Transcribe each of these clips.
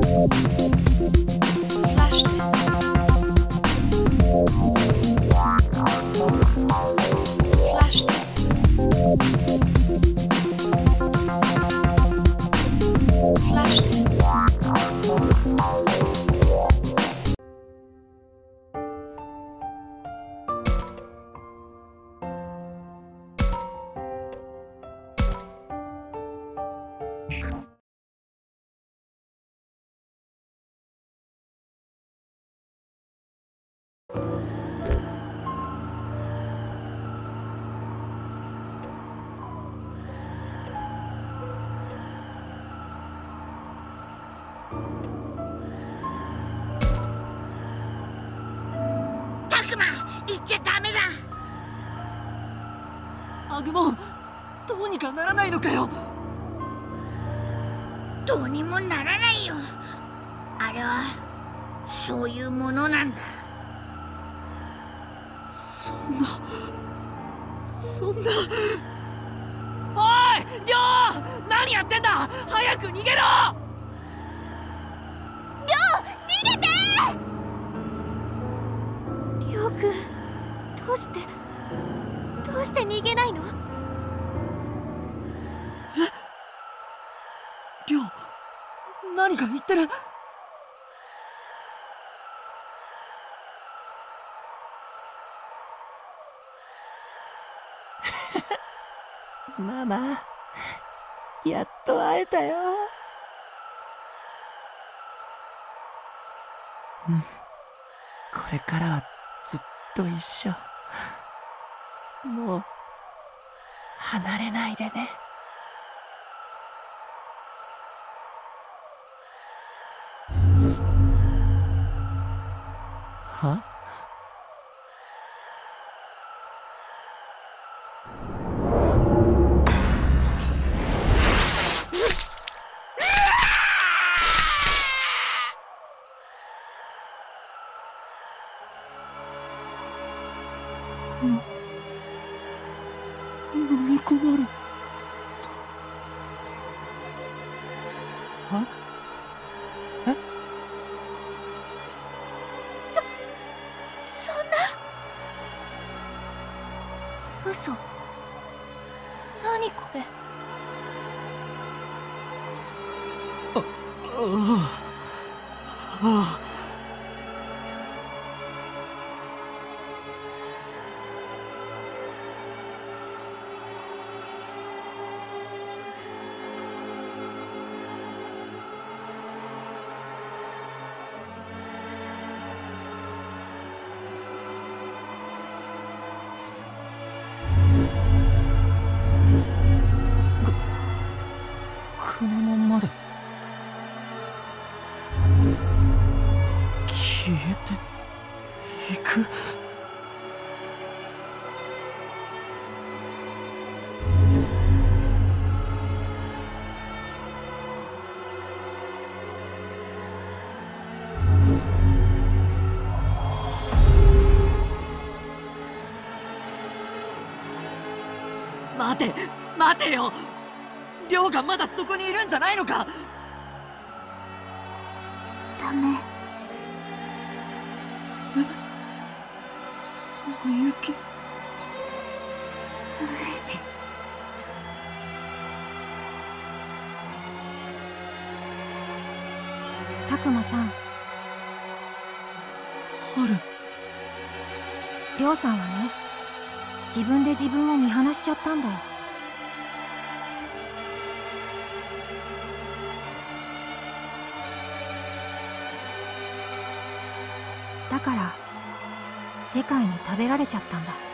タクマ行っちゃダメだ。アグモンどうにかならないのかよ。どうにもならないよ。あれはそういうものなんだ。そんなそんな。おいリョウ何やってんだ。早く逃げろどうしてどうして逃げないの？リョウ何か言ってる？ママやっと会えたよ。うん。これからはずっと一緒もう離れないでね。はえていく。待て待てよ。リョウがまだそこにいるんじゃないのか。ダメ。春りょうさんはね自分で自分を見放しちゃったんだよ。だから世界に食べられちゃったんだ。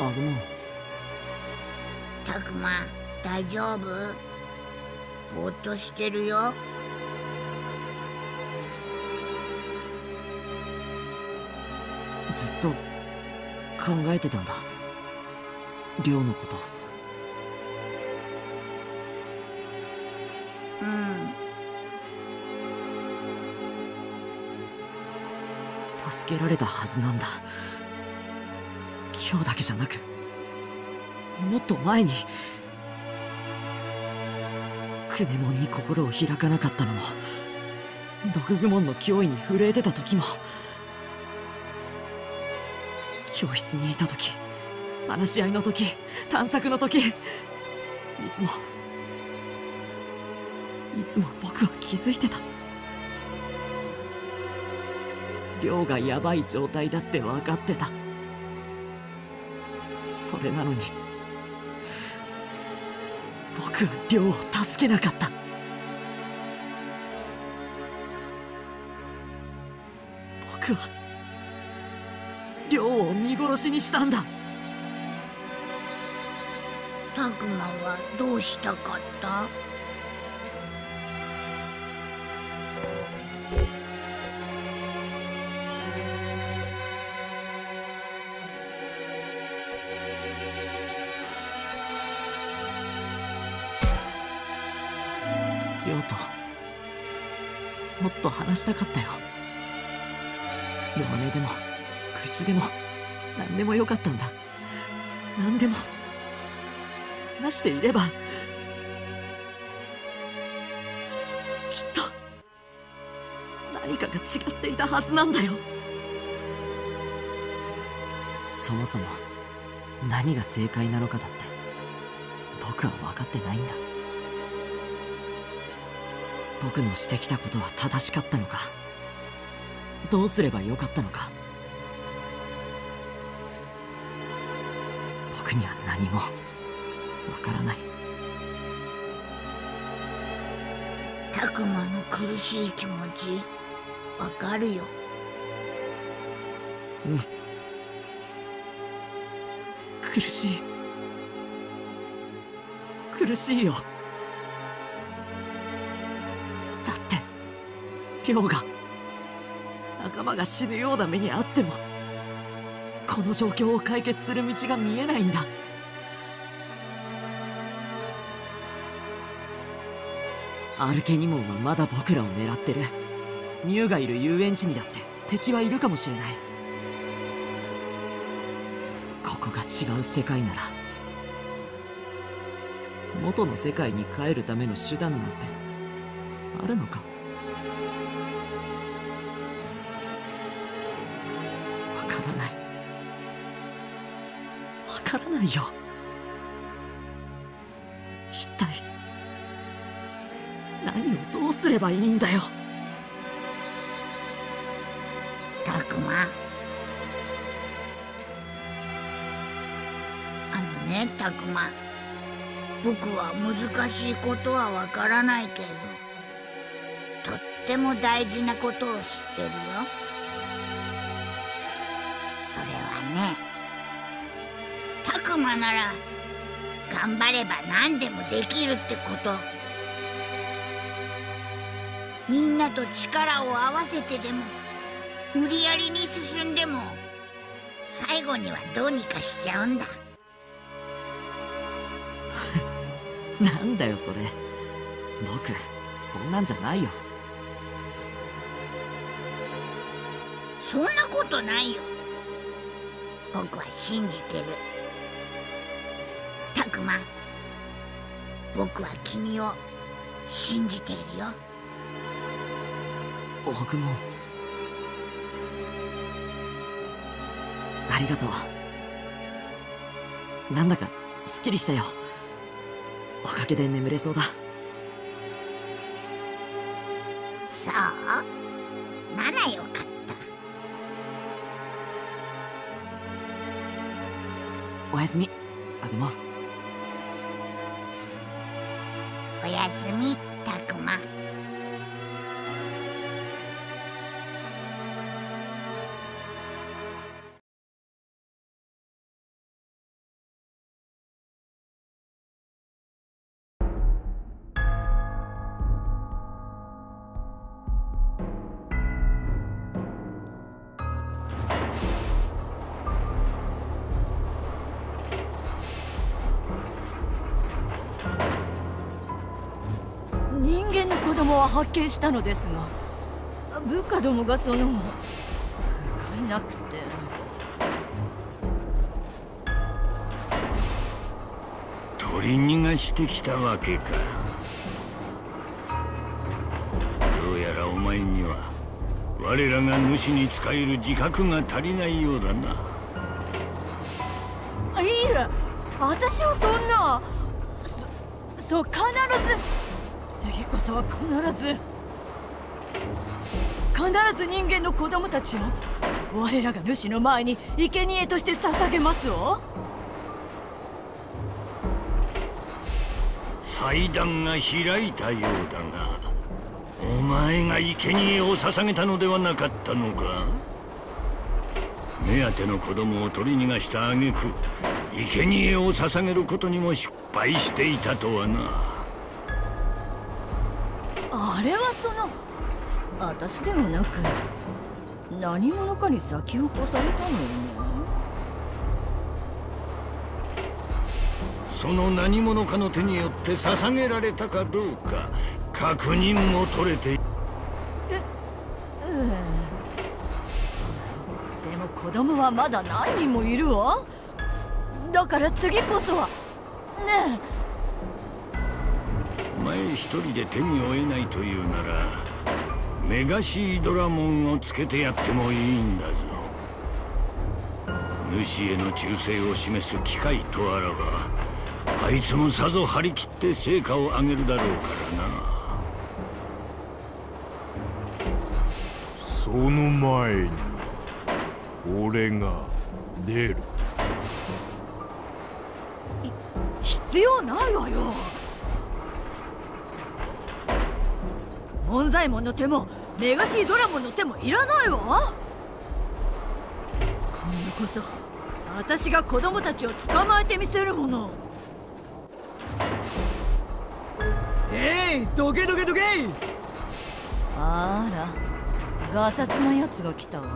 アグモンたくま大丈夫？ぼーっとしてるよ。ずっと考えてたんだ。亮のこと。うん。助けられたはずなんだけじゃなくもっと前にクネモンに心を開かなかったのも毒グモンの脅威に震えてた時も教室にいた時話し合いの時探索の時いつもいつも僕は気づいてた。量がヤバい状態だって分かってた。それなのに。僕は亮を助けなかった。僕は亮を見殺しにしたんだ。たくまはどうしたかった？もっと話したかったよ。弱音でも口でも何でもよかったんだ。何でも話していればきっと何かが違っていたはずなんだよ。そもそも何が正解なのかだって僕は分かってないんだ。僕のしてきたことは正しかったのか？どうすればよかったのか？僕には何もわからない。たくまの苦しい気持ちわかるよ。うん。苦しい。苦しいよ亮が仲間が死ぬような目にあってもこの状況を解決する道が見えないんだ。アルケニモンはまだ僕らを狙ってる。ミュウがいる遊園地にだって敵はいるかもしれない。ここが違う世界なら元の世界に帰るための手段なんてあるのか？からないよ。一体何をどうすればいいんだよ。たくまあのねたくま僕は難しいことはわからないけどとっても大事なことを知ってるよ。それはねたくまなら頑張れば何でもできるってこと。みんなと力を合わせてでも無理やりに進んでも最後にはどうにかしちゃうんだ。なんだよそれ。僕そんなんじゃないよ。そんなことないよ。僕は信じてるたくま僕は君を信じているよ。僕もありがとう。なんだかすっきりしたよ。おかげで眠れそうだ。そう。ならよかった。おやすみアグモは発見したのですが部下どもがそのがいなくて。取り逃がしてきたわけか。どうやらお前には我らが主に仕える自覚が足りないようだな。いいえ私はそんなそそう必ず次こそは必ず必ず人間の子供たちを我らが主の前に生贄として捧げますわ祭壇が開いたようだがお前が生贄を捧げたのではなかったのか？目当ての子供を取り逃がした挙句生贄を捧げることにも失敗していたとはな。あれはその私でもなく何者かに先を越されたのよねその何者かの手によって捧げられたかどうか確認も取れている。うんでも子供はまだ何人もいるわ。だから次こそは。ねお前一人で手に負えないというならメガシードラモンをつけてやってもいいんだぞ。主への忠誠を示す機会とあらばあいつもさぞ張り切って成果を上げるだろうからな。その前に俺が出る。必要ないわよ門左衛門の手もメガシードラゴンの手もいらないわ。今度こそ私が子供たちを捕まえてみせるもの。えいどけどけどけあらガサツなやつが来たわ。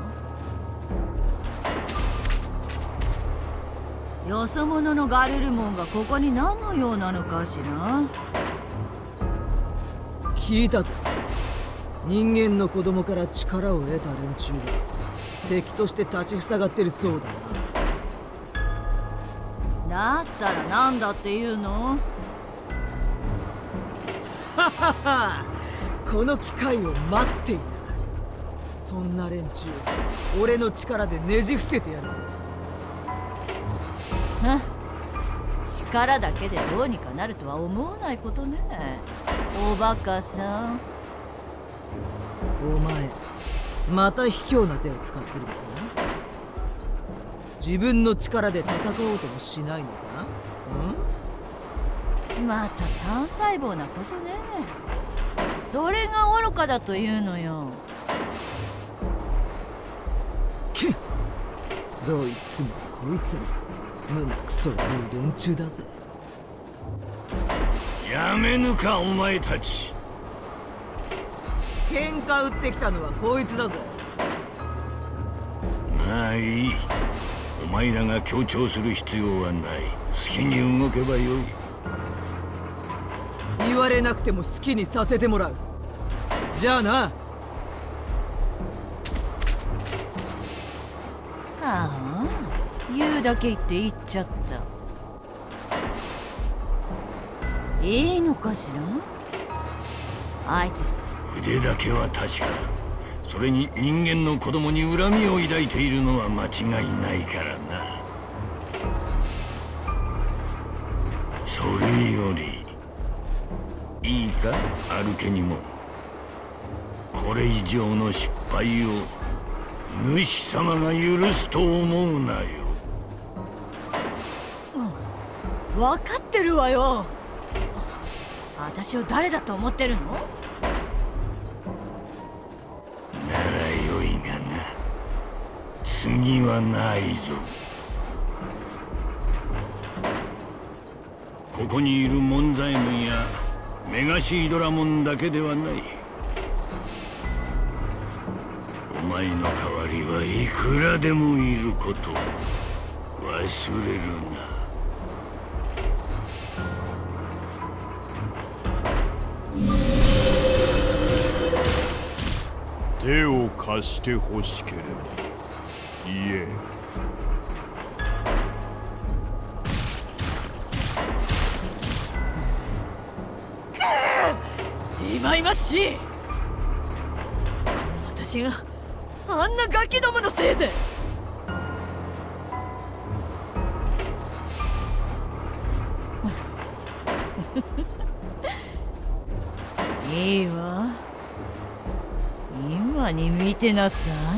よそ者のガルルモンがここに何の用なのかしら。聞いたぞ人間の子供から力を得た連中が敵として立ちふさがってるそうだな。だったら何だっていうの？ははは。この機会を待っていた。そんな連中俺の力でねじ伏せてやるぞ力だけでどうにかなるとは思わないことね。おバカさんお前また卑怯な手を使ってるのか？自分の力で戦おうともしないのか？また単細胞なことね。それが愚かだというのよ。けっ。どいつもこいつも胸くそ悪い連中だぜ。やめぬかお前たち喧嘩売ってきたのはこいつだぜまあいい。お前らが強調する必要はない。好きに動けばよい。言われなくても好きにさせてもらう。じゃあな。ああ言うだけ言って言っちゃった。いいのかしら？あいつ腕だけは確かそれに人間の子供に恨みを抱いているのは間違いないからな。それよりいいかアルケにも。これ以上の失敗を主様が許すと思うなよ。分かってるわよ。私を誰だと思ってるの？次はないぞ。ここにいる門左衛門やメガシードラモンだけではない。お前の代わりはいくらでもいること忘れるな「手を貸してほしければ。言えいまいましい。この私があんなガキどものせいで。いいわ。今に見てなさい。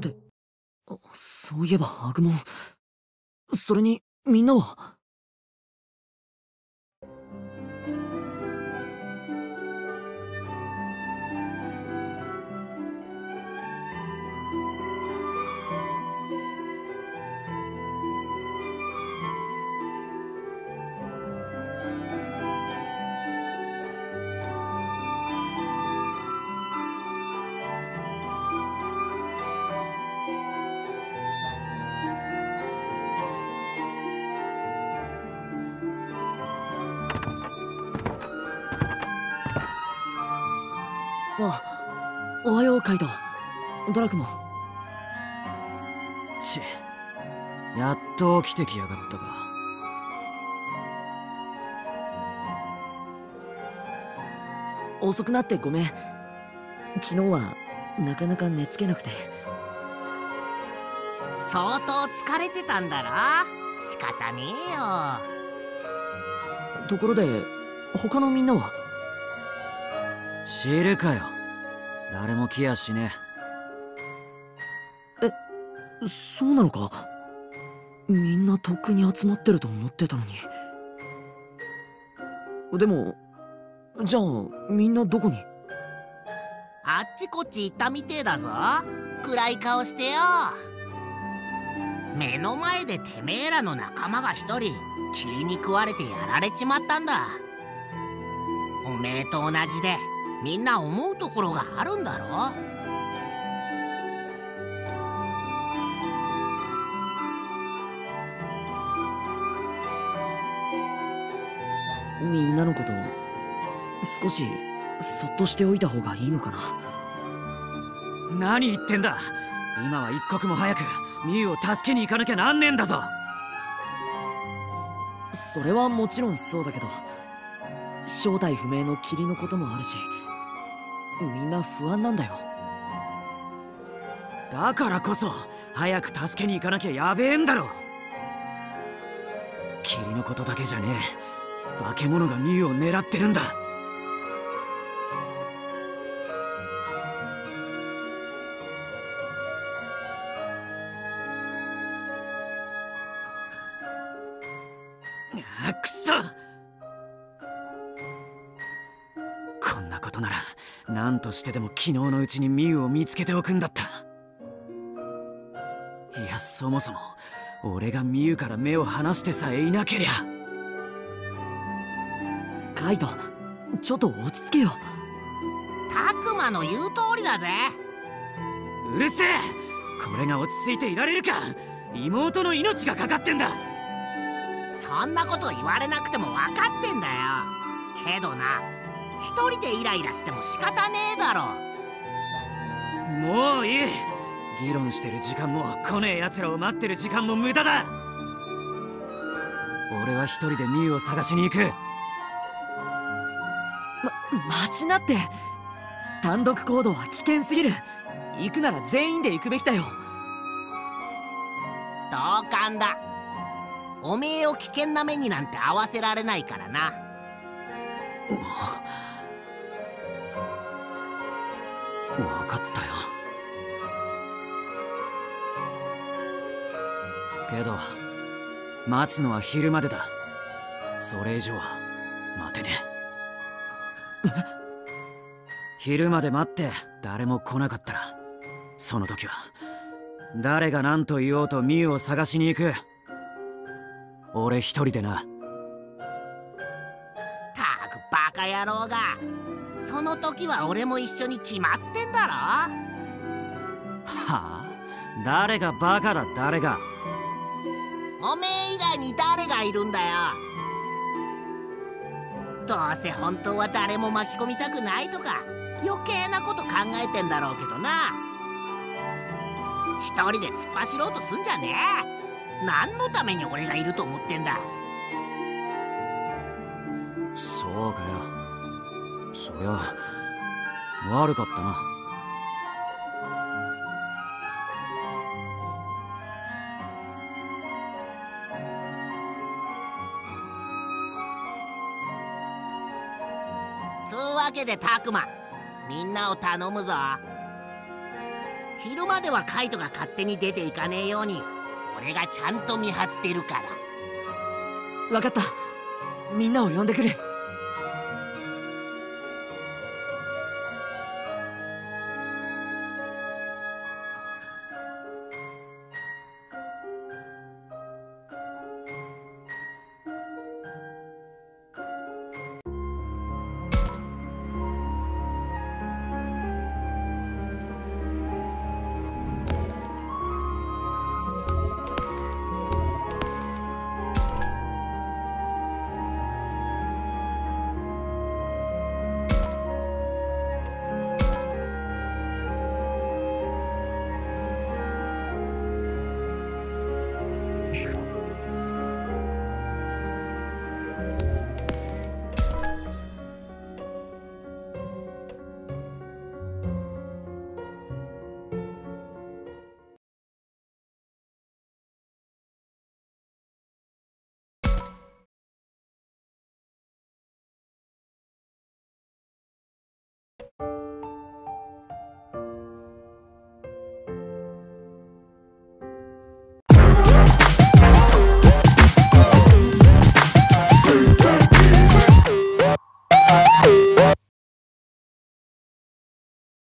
でそういえばアグモン。それにみんなは？あおはようカイト。ドラクモ。ンちやっと起きてきやがったか。遅くなってごめん。昨日はなかなか寝つけなくて。相当疲れてたんだろ？仕方ねえよ。ところで他のみんなは？知るかよ誰も来やしねそうなのか？みんなとっくに集まってると思ってたのに。でもじゃあみんなどこに？あっちこっち行ったみてえだぞ。暗い顔してよ。目の前でてめえらの仲間が一人霧に食われてやられちまったんだ。おめえと同じでみんな思うところがあるんだろ？みんなのこと少しそっとしておいた方がいいのかな？何言ってんだ？今は一刻も早くミュウを助けに行かなきゃなんねえんだぞ。それはもちろんそうだけど正体不明の霧のこともあるしみんな不安なんだよ。だからこそ早く助けに行かなきゃやべえんだろ。霧のことだけじゃねえ。化け物がミュウを狙ってるんだ。何としてでも昨日のうちにミュウを見つけておくんだった。いやそもそも俺がミュウから目を離してさえいなけりゃ。カイトちょっと落ち着けよ。タクマの言う通りだぜ。うるせえ。これが落ち着いていられるか。妹の命がかかってんだ。そんなこと言われなくても分かってんだよ。けどな一人でイライラしても仕方ねえだろ。もういい。議論してる時間も来ねえ奴らを待ってる時間も無駄だ。俺は一人でミュウを探しに行く。ま待ちなって。単独行動は危険すぎる。行くなら全員で行くべきだよ。同感だ。おめえを危険な目になんて合わせられないからな分かったよ。けど待つのは昼までだ。それ以上は待てねえ。昼まで待って誰も来なかったらその時は誰が何と言おうとミュウを探しに行く。俺一人でな。たくバカ野郎が。その時は俺も一緒に決まってんだろ？はあ？誰がバカだ誰が？おめえ以外に誰がいるんだよ？どうせ本当は誰も巻き込みたくないとか余計なこと考えてんだろうけどな。一人で突っ走ろうとすんじゃねえ。何のために俺がいると思ってんだ？そうかよそりゃ悪かったな。つうわけでタクマみんなを頼むぞ。昼まではカイトが勝手に出ていかねえように。俺がちゃんと見張ってるから。分かった。みんなを呼んでくる